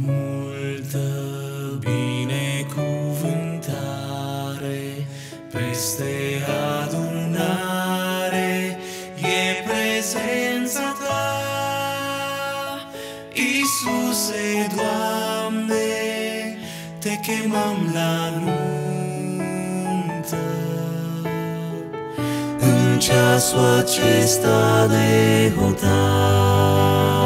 Multă binecuvântare peste adunare e prezența ta, Iisuse, Doamne, te chemăm la nuntă. În ceasul acesta de hotar,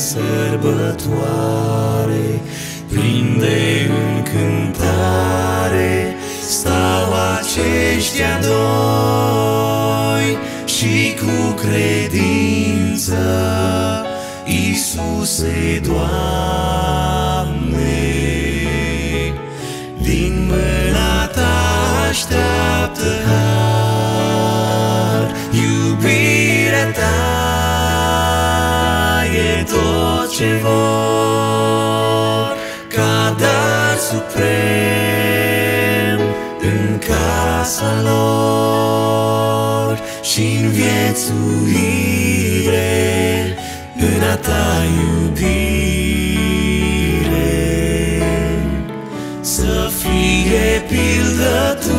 sărbătoare, plin de încântare, stau aceștia doi și cu credință, Iisuse, Doamne, ce vor, ca dar suprem în casa lor și în viețuire în a ta iubire să fie pildă tuturor.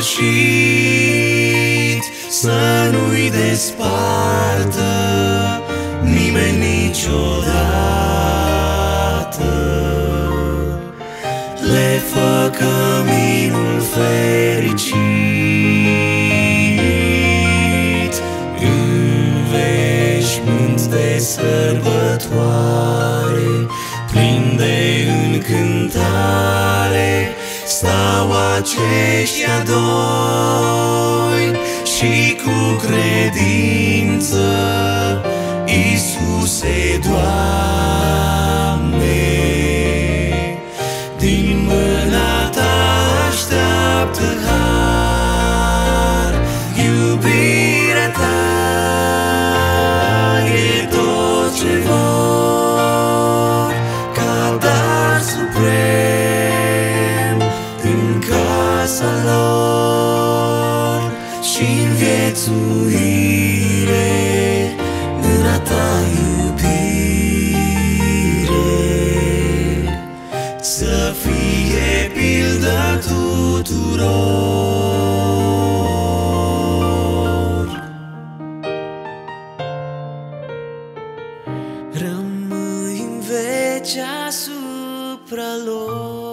Sfârșit, să nu-i despartă nimeni niciodată. Le fă căminul fericit în veșmânt de sărbătoare, plin de încântare, stau aceștia doi și cu credință, Iisuse, Doamne, și în viețuire în a ta iubire să fie pildă tuturor. Rămâi în veci asupra lor.